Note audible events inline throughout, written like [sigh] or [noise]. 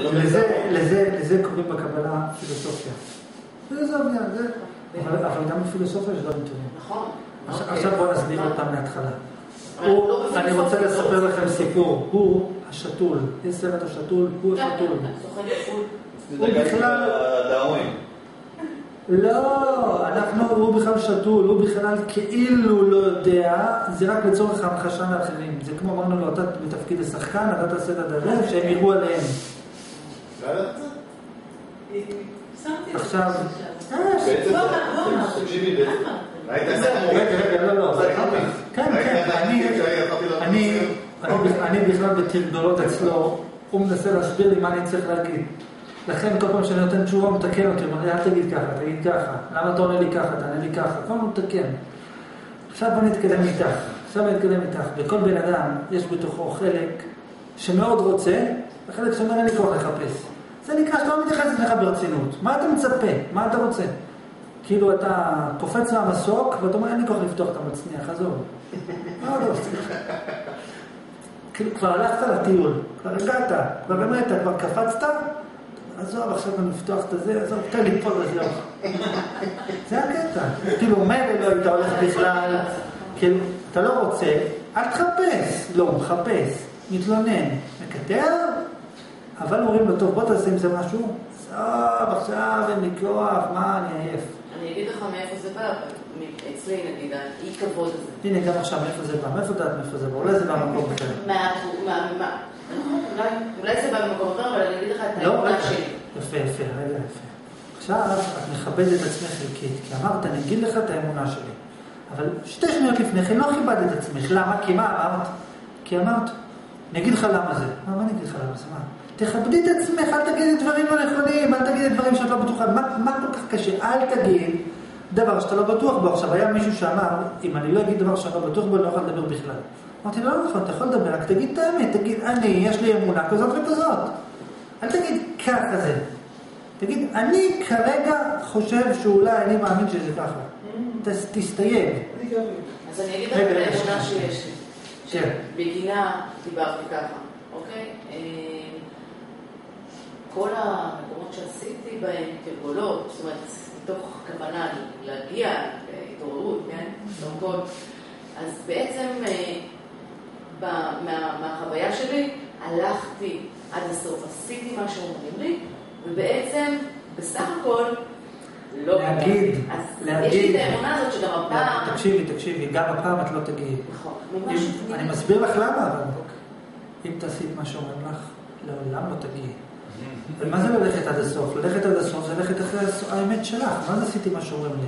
לזה קוראים בקבלה פילוסופיה. פילוסופיה, זה... אבל גם בפילוסופיה יש דברים טובים. נכון. עכשיו בואו נסביר עוד פעם מההתחלה. אני רוצה לספר לכם סיפור. הוא השתול. יש סרט השתול, הוא השתול. הוא בכלל... לא, אנחנו, הוא בכלל שתול, הוא בכלל כאילו לא יודע, זה רק לצורך המחשה מאחרים. זה כמו אמרנו לו, אתה בתפקיד השחקן, אתה תעשה את הדבר, שהם יראו עליהם. עכשיו... רגע, רגע, לא, לא. כן, כן, אני בכלל בתרגולות אצלו, הוא מנסה להסביר לי מה אני צריך להגיד. לכן כל פעם שאני נותן תשובה הוא מתקן אותי, הוא אומר לי אל תגיד ככה, תגיד ככה. למה אתה עונה לי ככה, תענה לי ככה. כל הוא מתקן. עכשיו בוא נתקדם איתך. עכשיו אני אתקדם איתך. בכל בן אדם יש בתוכו חלק שמאוד רוצה, וחלק שאומר אין לי כוח לחפש. זה נקרא שאתה לא מתייחס אליך ברצינות. מה אתה מצפה? מה אתה רוצה? כאילו אתה קופץ מהמסוק ואתה אומר אין לי כוח לפתוח את המצניח, עזוב. מה אתה עושה? כאילו כבר הלכת לטיול, כבר הגעת, כבר באמת, כבר קפצת, עזוב עכשיו אני לפתוח את הזה, עזוב, תן לי פה וזהו. זה הקטע. כאילו, מילא לא היית הולך בכלל, כאילו, אתה לא רוצה, אל תחפש. לא, מחפש, מתלונן, מקטר, אבל אומרים לו, טוב, בוא תעשה עם זה משהו. עזוב, עכשיו אין לי כוח, מה, אני עייף. אני אגיד לך מאיפה זה בא, אצלי נגיד, האי כבוד הזה. הנה, גם עכשיו, מאיפה זה בא? מאיפה אתה יודעת מאיפה זה בא? אולי זה בא במקום אחר. מה... אולי זה בא במקום אחר, אבל אני אגיד לך את האמונה שלי. יפה, יפה, רגע יפה. עכשיו את מכבדת את עצמך חלקית, כי אמרת, אני אגיד לך את האמונה שלי. אבל שתי שניות לפני כן לא כיבדת את עצמך. למה? כי מה אמרת? כי אמרת, אני אגיד לך למה זה. מה, מה אני אגיד לך למה זה? מה? תכבדי את עצמך, אל תגידי דברים לא נכונים, אל תגידי דברים שאת לא בטוחה. מה, מה כל כך קשה? אל תגיד דבר שאתה לא בטוח בו. עכשיו, היה מישהו שאמר, אם אני לא אגיד דבר שאני לא בטוח בו, אני לא יכול לדבר בכלל. אמרתי, לא נכון, אתה יכול לדבר, רק תגיד את האמת, תגיד, אני, יש לי אמונה כזאת וכזאת. אל תגיד ככה זה. תגיד, אני כרגע חושב שאולי אני מאמין שזה ככה. תסתייג. אז אני אגיד לך את האמונה שיש לי. שבגינה דיברתי ככה, אוקיי? כל המקומות שעשיתי בהם תרגולות, זאת אומרת, מתוך כוונה להגיע להתעוררות, כן? אז בעצם מהחוויה שלי הלכתי עד הסוף, עשיתי מה שאומרים לי, ובעצם, בסך הכל, לא... להגיד, להגיד. יש לי את האמונה הזאת שגם הפעם... תקשיבי, תקשיבי, גם הפעם את לא תגיעי. נכון. אני מסביר לך למה, אבל אם תעשי את מה שאומרים לך, לעולם לא תגיעי. ומה זה ללכת עד הסוף? ללכת עד הסוף זה ללכת אחרי האמת שלך. מה זה עשיתי מה שאומרים לי?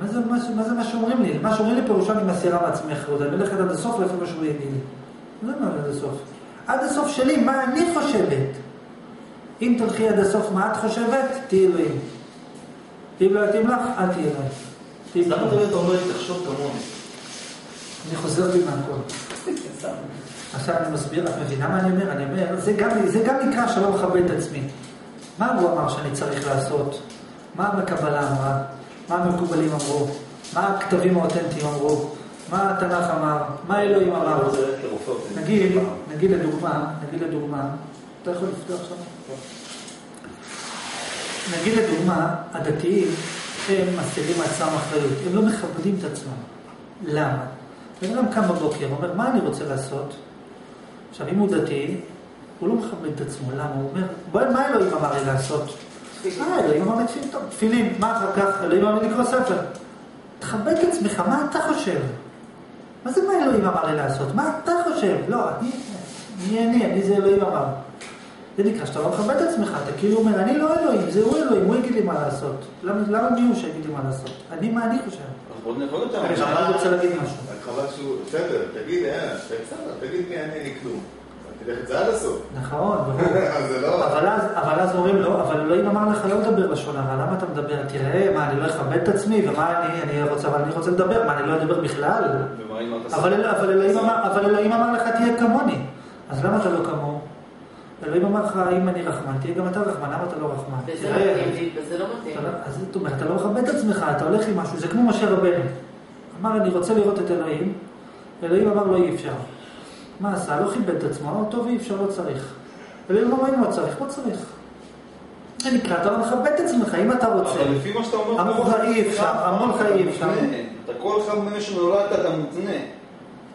מה זה מה, זה מה שאומרים לי? מה שאומרים לי פירושו אני מסירה מעצמי אחריות. אני ללכת עד הסוף לפי מה יגיד לי. מה זה עד הסוף? עד הסוף שלי, מה אני חושבת. אם תלכי עד הסוף מה את חושבת, תהיי אלוהים. אם לא יתאים לך, אל תהיי אלוהים. למה אתה אומר תחשוב כמוני? אני חוזר בי מהכל. עכשיו אני מסביר, את מבינה מה אני אומר? אני אומר, זה גם, זה גם נקרא שלא מכבד את עצמי. מה הוא אמר שאני צריך לעשות? מה המקבלה אמרה? מה המקובלים אמרו? מה הכתבים האותנטיים אמרו? מה התנ"ך אמר? מה אלוהים אמר? נגיד, נגיד לדוגמה, נגיד לדוגמה, אתה יכול לפתוח שם? נגיד לדוגמה, הדתיים, הם מסירים מעצמם אחריות, הם לא מכבדים את עצמם. למה? בן אדם קם בבוקר, אומר, מה אני רוצה לעשות? עכשיו, אם הוא דתי, הוא לא מכבד את עצמו, למה? הוא אומר, בואי, מה אלוהים אמר לי לעשות? אה, אלוהים אמר לי תפילין, טוב, תפילין, מה אחר כך? אלוהים אמר לי לקרוא ספר. תכבד את עצמך, מה אתה חושב? מה זה מה אלוהים אמר לי לעשות? מה אתה חושב? לא, אני, אני, אני, אני זה אלוהים אמר. זה נקרא שאתה לא מכבד את עצמך, אתה כאילו אומר, אני לא אלוהים, זה הוא אלוהים, הוא יגיד לי מה לעשות. למה מי הוא שיגיד לי מה לעשות? אני, מה אני חושב? אז בוא נבוא אותם. אני רוצה להגיד משהו. חבל שהוא, בסדר, תגיד, אה, בסדר, תגיד מי אני, לי כלום. תלך את זה עד הסוף. נכון, [laughs] לא- אבל אז אומרים לו, אבל אלוהים אמר לך לא לדבר לשון הרע, למה אתה מדבר? תראה, מה, אני לא אכבד את עצמי, ומה אני, אני רוצה, אבל אני רוצה לדבר, מה, אני לא אדבר בכלל? אבל אלוהים אמר לך, תהיה כמוני. אז למה אתה לא כמוהו? אלוהים אמר לך, אם אני רחמן, תהיה גם אתה רחמן, למה אתה לא רחמן? וזה לא מתאים לי, וזה לא מתאים. אז זאת אומרת, אתה לא מכבד את עצמך, אתה הולך עם משהו, זה כמו משה רבנו. אמר, אני רוצה לראות את אלוהים, אלוהים אמר לו, אי אפשר. מה עשה? לא כיבד את עצמו, אמר, טוב, אי אפשר, לא צריך. אלילים אומרים לא צריך, לא צריך. זה נקרא, אתה לא מכבד את עצמך, אם אתה רוצה. אבל לפי מה שאתה אומר... אמרו לך אי אפשר, אמרו לך אי אפשר. אתה כל אחד ממה שנולדת אתה מותנה.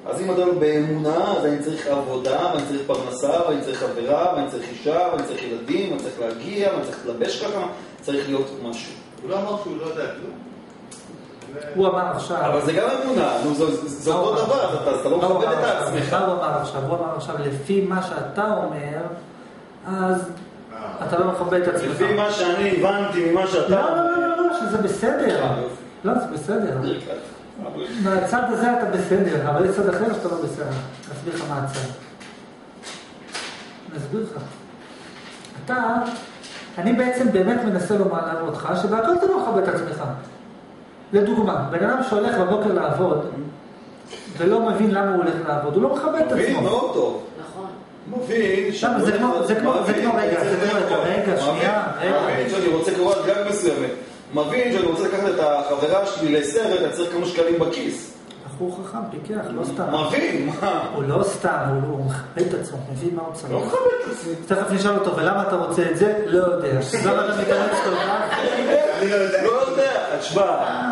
אז אם אתה באמונה, אז אני צריך עבודה, ואני צריך פרנסה, ואני צריך חברה, ואני צריך אישה, ואני צריך ילדים, ואני צריך להגיע, ואני צריך להתלבש ככה, צריך להיות משהו. הוא לא אמר שהוא לא יודע כלום. הוא אמר עכשיו... אבל זה גם אמונה, נו, זה- הוא אותו דבר? אתה- אז אתה לא מכבד את? עצמך. הוא אמר עכשיו? הוא אמר עכשיו, לפי מה שאתה אומר, אז. אתה לא מכבד את עצמך. לפי מה שאני הבנתי ממה שאתה... לא, לא, לא, לא, לא, שזה בסדר. לא, זה בסדר. מהצד הזה אתה בסדר, אבל יש צד אחר שאתה לא בסדר. אסביר לך מה הצד. אסביר לך. אתה, אני בעצם באמת מנסה לומר אותך, שבהכל אתה לא מכבד את עצמך. לדוגמה, בן אדם שהולך בבוקר לעבוד, ולא מבין למה הוא הולך לעבוד, הוא לא מכבד את מבין עצמו. מאוד טוב. מבין למה, זה כמו- זה כמו- זה כמו- רגע, זה כמו- רגע, שנייה, רגע. מבין שאני רוצה קורת גג מסוימת. מבין שאני רוצה לקחת את החברה שלי לסרט, אני צריך כמה שקלים בכיס. בחור חכם, פיקח, לא סתם. מבין, מה? הוא לא סתם, הוא הוא מכבד את עצמו, מבין מה הוא צריך. לא מכבד את עצמי. תכף נשאל אותו, ולמה אתה רוצה את זה? לא יודע. למה אתה מתאמץ כל כך? אני לא יודע. לא יודע, תשמע,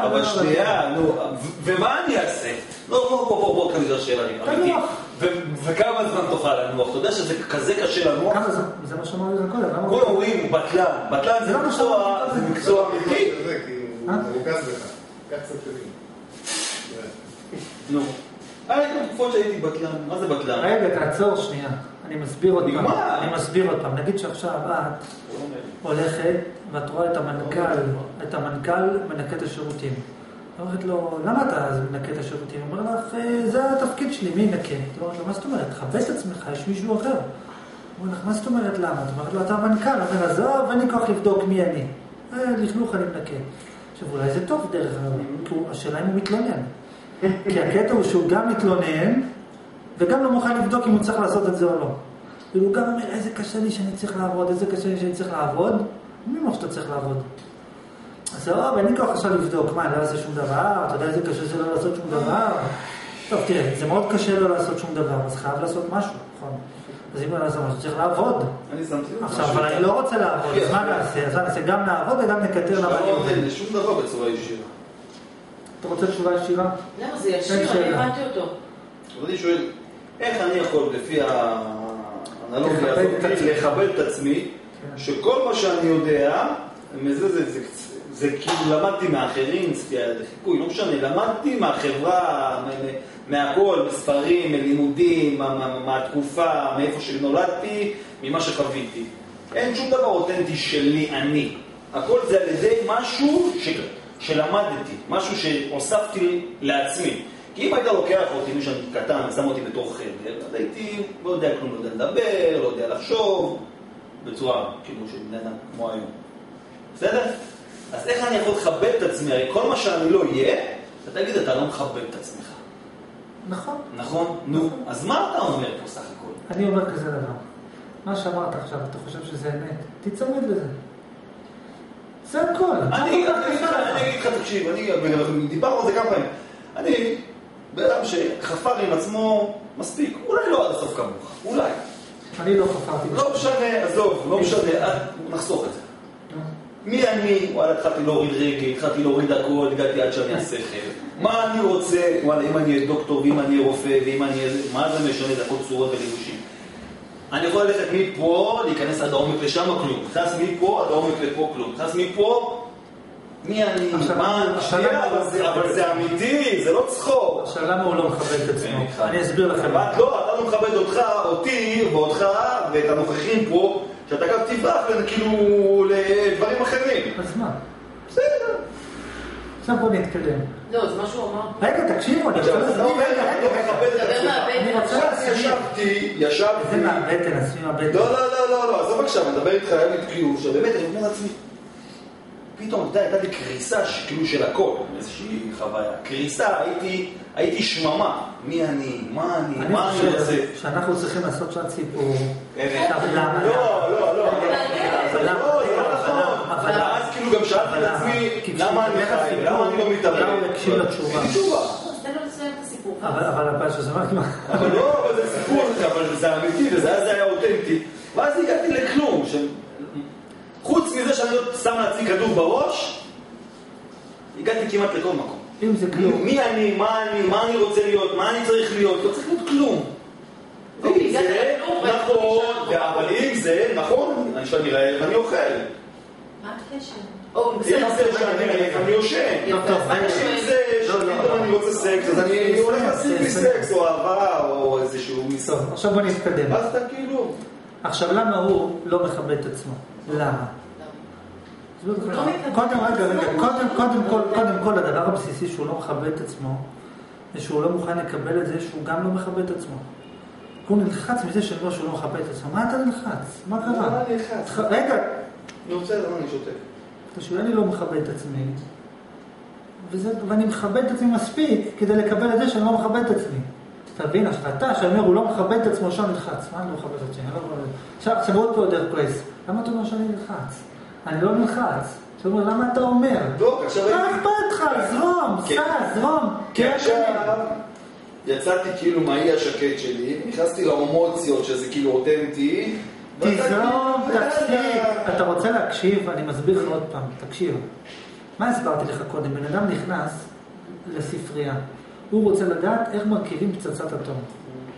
אבל לא, שנייה, נו, ומה אני אעשה? לא, לא, בוא, בוא, בוא, כאן נשאל שאלה, אמיתי. תנוח. ו- וכמה זמן תוכל לנוח? אתה יודע שזה כזה קשה לנוח? כמה זה? זה מה שאמרנו לך קודם? כולם אומרים, בטלן, בטלן זה לא מקצוע. זה מקצוע אמיתי. זה כאילו, הוא אה? מרוכז בך. קח קצת שנים. נו. היה גם תקופות שהייתי בטלן, מה זה בטלן? רגע, תעצור שנייה. אני מסביר עוד פעם. נגמר. אני מסביר עוד פעם. נגיד שעכשיו את הולכת ואת רואה את המנכ"ל, את המנכ"ל מנקה את השירותים. אומרת לו, למה אתה מנקה את השירותים? הוא אומר לך, "אה, זה התפקיד שלי, מי ינקה? את אומרת לו, מה זאת אומרת? תכבד את עצמך, יש מישהו אחר. הוא אומר לך, מה זאת אומרת למה? את אומרת לו, אתה המנכ"ל. אומר, עזוב, אין לי כוח לבדוק מי אני. אה, לכלוך אני מנקה. עכשיו, אולי זה טוב דרך אגב, הוא- השאלה אם הוא מתלונן. כי הקטע הוא שהוא גם מתלונן, וגם לא מוכן לבדוק אם הוא צריך לעשות את זה או לא. כאילו, הוא גם אומר, איזה קשה לי שאני צריך לעבוד, איזה קשה לי שאני צריך לעבוד. מי אומר שאתה צריך לעבוד? אז טוב, אין לי כוח עכשיו לבדוק, מה, אני לא אעשה שום דבר? אתה יודע איזה קשה זה לא לעשות שום דבר? טוב, תראה, זה מאוד קשה לא לעשות שום דבר, אז חייב לעשות משהו, נכון? אז אם לא לעשות משהו, צריך לעבוד. עכשיו. אבל אני לא רוצה לעבוד, אז מה נעשה? אז נעשה? גם נעבוד וגם נקטר עובד. עונה לשום דבר בצורה ישירה. אתה רוצה תשובה ישירה? למה זה ישיר? אני. הבנתי אותו. אני שואל, איך אני יכול, לפי האנלוגיה הזאת. לכבד את עצמי, שכל מה שאני יודע, מזה זה, זה, זה כאילו למדתי מאחרים, לחיקוי, לא משנה, למדתי מהחברה, מהכל, מספרים, מלימודים, מה- מה- מהתקופה, מאיפה שנולדתי, ממה שחוויתי. אין שום דבר אותנטי שלי, אני. הכל זה על ידי משהו ש... שלמדתי, משהו שהוספתי לעצמי. כי אם היית לוקח אותי, שאני קטן, ושם אותי בתוך חדר, אז הייתי לא יודע כלום, לא יודע לדבר, לא יודע לחשוב, בצורה כאילו של בני אדם כמו היום. בסדר? אז איך אני יכול לכבד את עצמי? הרי כל מה שאני לא אהיה, אתה תגיד, אתה לא מכבד את עצמך. נכון. נכון? נו, אז מה אתה אומר פה סך הכל? אני אומר כזה דבר. מה שאמרת עכשיו, אתה חושב שזה אמת? תיצמד לזה. זה הכל. אני אגיד לך, תקשיב, אני, דיברנו על זה כמה פעמים. אני בן אדם שחפר עם עצמו מספיק, אולי לא עד הסוף כמוך, אולי. אני לא חפרתי. לא משנה, עזוב, לא משנה, אל- נחסוך את זה. מי אני? וואלה, התחלתי להוריד רגל, התחלתי להוריד הכל, הגעתי עד שאני חלק. מה אני רוצה? וואלה, אם אני אהיה דוקטור, ואם אני אהיה רופא, ואם אני אהיה... מה זה משנה? זה הכל צורות וליבושים. אני יכול ללכת מפה, להיכנס עד העומק לשם, כלום. נכנס מפה עד העומק לפה, כלום. נכנס מפה, מי אני? מה אני? אבל זה- זה אמיתי, זה לא צחוק. עכשיו, למה הוא לא מכבד את עצמו? אני אסביר לכם. לא, אתה לא מכבד אותך, אותי, ואותך, ואת הנוכחים פה, שאתה גם תברח כאילו לדברים אחרים. אז מה? בסדר. עכשיו בוא נתקדם. לא, זה מה שהוא אמר. רגע, תקשיבו, אני רוצה להסביר. רגע, לא רגע, רגע. אני רוצה להסביר. ישבתי, זה ישבתי. מהבטן, עשוי מהבטן. לא, לא, לא, לא, לא, עזוב עכשיו, אני מדבר איתך, היה לי כאילו, שבאמת, אני אומר לעצמי, פתאום, אתה יודע, הייתה לי קריסה כאילו של הכל, איזושהי חוויה. קריסה, הייתי, הייתי שממה. מי אני? מה אני? אני מה אני רוצה? שאנחנו צריכים לעשות שעת סיפור. לא, לא, לא. אבל למה? לא, לא נכון. כאילו גם שאלתי את למה? עצמי, למה אני חי? למה אני לא מתאמן? למה הוא יקשיב לתשובה? אין תשובה. אבל שזה רק מה... אבל לא, אבל זה סיפור, אבל זה אמיתי, וזה היה אותנטי. ואז הגעתי כלום. ש... חוץ מזה שאני לא שם לעצמי כדור בראש, הגעתי כמעט לכל מקום. אם זה כלום. מי אני, מה אני, מה אני רוצה להיות, מה אני צריך להיות, לא צריך להיות כלום. אוקיי, אם זה, לכלום, נכון, אבל אם זה, נכון, אני רעב ואני אוכל. אני יושן. אם? זה לא, לא, שפתאום לא. אני רוצה סקס, אז אני הולך להשיג לי סקס, או אהבה, או איזשהו. טוב, עכשיו בוא נתקדם. אז אתה כאילו... עכשיו, למה הוא לא מכבד את עצמו? למה? לא קודם, רגע, רגע, לא כל. קודם כל, הדבר הבסיסי שהוא לא מכבד את עצמו, זה שהוא לא מוכן לקבל את זה שהוא גם לא מכבד את עצמו. הוא נלחץ מזה אומר שהוא לא מכבד את עצמו. מה אתה נלחץ? מה קרה? רגע, נו בסדר, אני שותק. תקשיב, אני לא מכבד את עצמי, וזה, ואני מכבד את עצמי מספיק כדי לקבל את זה שאני לא מכבד את עצמי. אתה מבין? אתה, שאומר הוא לא מכבד את עצמו, עכשיו נלחץ. מה אני לא מכבד את עצמי? אני לא מכבד. עכשיו, עכשיו עוד פה יותר כועס. למה אתה אומר שאני נלחץ? אני לא נלחץ. אתה אומר, למה אתה אומר? לא, עכשיו מה אכפת לך? זרום, כן. סע, זרום. כי כן, עכשיו כן. יצאתי כאילו מהאי השקט שלי, נכנסתי לאמוציות שזה כאילו אותנטי. תפסיק. יאללה. אתה רוצה להקשיב? אני מסביר לך עוד פעם. תקשיב. מה הסברתי לך קודם? בן אדם נכנס לספרייה. הוא רוצה לדעת איך מרכיבים פצצת אטום.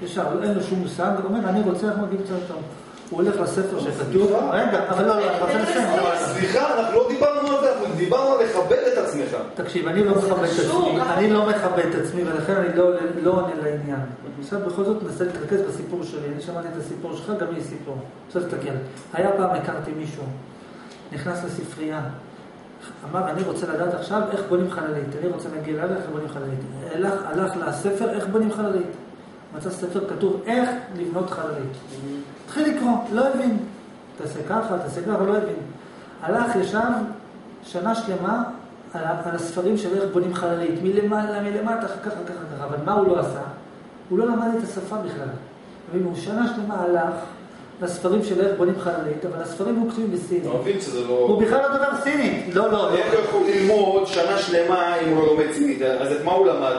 ישר, אין לו שום מושג, הוא אומר, אני רוצה איך מרכיבים פצצת אטום. הוא הולך לספר שכתוב, סליחה? רגע, אבל לא, לא, אני רוצה לסיים. סליחה, אנחנו לא דיברנו על זה, אנחנו דיברנו על לכבד את עצמך. תקשיב, אני לא מכבד את עצמי. אני לא מכבד את עצמי, ולכן אני לא לא עונה לעניין. עכשיו בכל זאת ננסה להתרכז בסיפור שלי. אני שמעתי את הסיפור שלך, גם לי סיפור. עכשיו תסתכל. היה פעם הכרתי מישהו, נכנס לספרייה, אמר, אני רוצה לדעת עכשיו איך בונים חללית. אני רוצה להגיע לאלה, איך בונים חללית. הלך, הלך לספר, איך בונים חללית. מצא ספר כתוב, איך לבנות חללית. התחיל לקרוא, לא הבין. תעשה ככה, תעשה ככה, לא הבין. הלך, ישב שנה שלמה על, על הספרים של איך בונים חללית, מלמעלה, מלמטה, ככה, ככה, ככה. אבל מה הוא לא עשה? הוא לא למד את השפה בכלל. הוא שנה שלמה הלך לספרים של איך בונים חללית, אבל הספרים היו כתובים בסינית. אתה מבין שזה לא... הוא בכלל לא דבר סינית. לא, לא, לא. איך הוא יכול ללמוד שנה שלמה אם הוא לא לומד סינית? אז את מה הוא למד?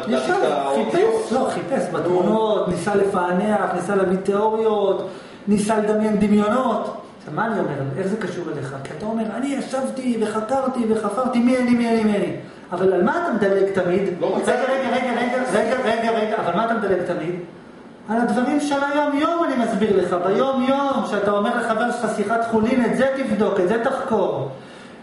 חיפש, לא, חיפש בתמונות, ניסה לפענח, ניסה להביא תיאוריות, ניסה לדמיין דמיונות. מה אני אומר? איך זה קשור אליך? כי אתה אומר, אני ישבתי וחקרתי וחפרתי מי אני, מי אני, מי אני. אבל על מה אתה מדלג תמיד? לא רגע, רגע, רגע, רגע, רגע, רגע, אבל מה אתה מדלג תמיד? על הדברים של היום-יום אני מסביר לך, ביום-יום, שאתה אומר לחבר שלך שיחת חולין, את זה תבדוק, את זה תחקור.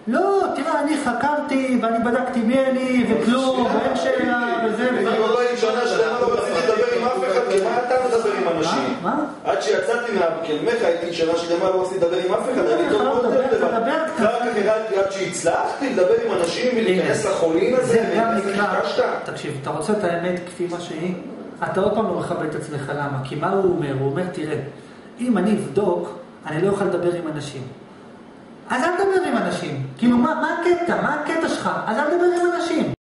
לא, תראה, אני חקרתי ואני בדקתי מי אני וכלום, ואין שאלה וזה אני. לא הייתי שנה שלמה לא רציתי לדבר עם אף אחד, כי מה אתה מדבר עם אנשים? מה? עד שיצאתי מהקלמך הייתי שנה שלמה לא רציתי לדבר עם אף אחד, אני טוב לא, מאוד דבר, לבד. תדבר קצת. אחר כך הגעתי עד שהצלחתי לדבר עם אנשים ולהיכנס לחולין הזה, זה גם נקרא. תקשיב, אתה רוצה את האמת כפי מה שהיא? אתה עוד פעם לא מכבד את עצמך, למה? כי מה הוא אומר? הוא אומר, תראה, אם אני אבדוק, אני לא אוכל לדבר עם אנשים. אז אל תדבר עם אנשים. כאילו, מה, מה הקטע? מה הקטע שלך? אז אל תדבר עם אנשים.